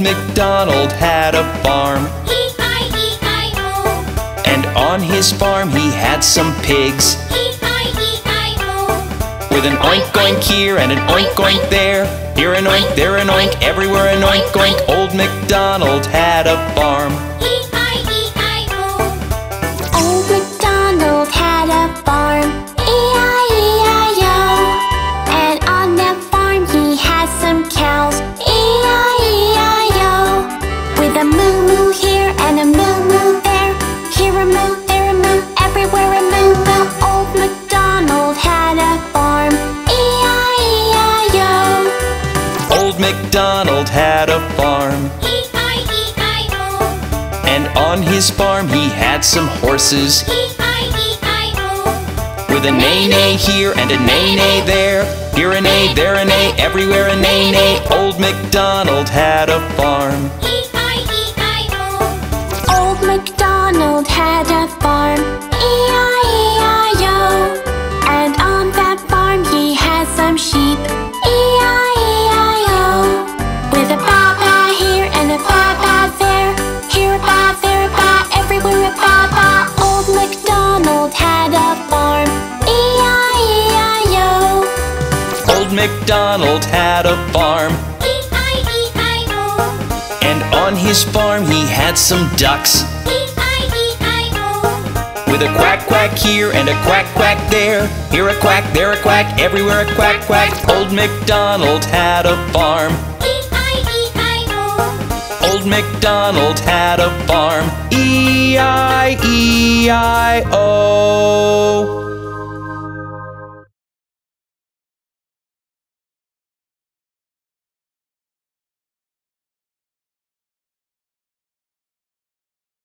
Old MacDonald had a farm, E-I-E-I-O. and on his farm he had some pigs. E-I-E-I-O. With an oink oink here and an oink oink there. Here an oink, there an oink, everywhere an oink oink. Old MacDonald had a farm. MacDonald had a farm. E-I-E-I-O. And on his farm he had some horses. E-I-E-I-O. With a neigh neigh here and a neigh neigh there. Here a neigh, there a neigh, everywhere a neigh neigh. Old MacDonald had a farm. E-I-E-I-O. Old MacDonald had a farm. E-I-E-I-O. And on that farm he had some sheep. MacDonald had a farm. E-I-E-I-O. And on his farm he had some ducks. E-I-E-I-O. With a quack quack here and a quack quack there. Here a quack, there a quack, everywhere a quack quack. Old MacDonald had a farm. E-I-E-I-O. Old MacDonald had a farm. E I E I O.